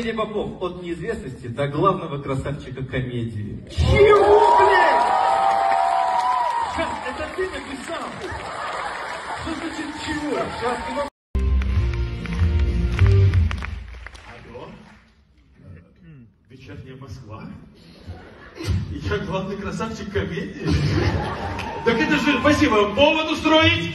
Аркадий Попов. От неизвестности до главного красавчика комедии. Чего, блядь? Сейчас, это ты написал? Что значит чего? Сейчас могу. Алло? Вечерняя Москва? Я главный красавчик комедии? Так это же, спасибо, повод устроить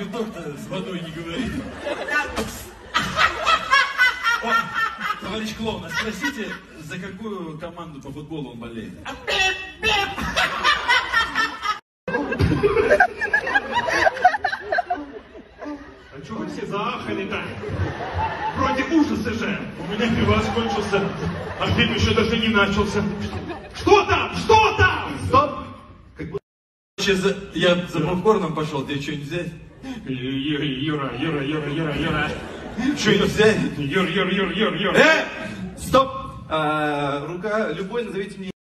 Цветок-то с водой не говорит. О, товарищ клоун, а спросите, за какую команду по футболу он болеет? А чего вы все заахали-то? Вроде ужасы же. У меня пивас кончился, а фильм еще даже не начался. Что там? Что там? Стоп! Сейчас за- я за попкорном пошел, тебе что-нибудь взять? Юра, Юра, Юра, Юра, Юра, Юра. Что-нибудь взять? Юр, Юр, Юр, Юр, Юр. Э! Стоп! А, рука, любой, назовите мне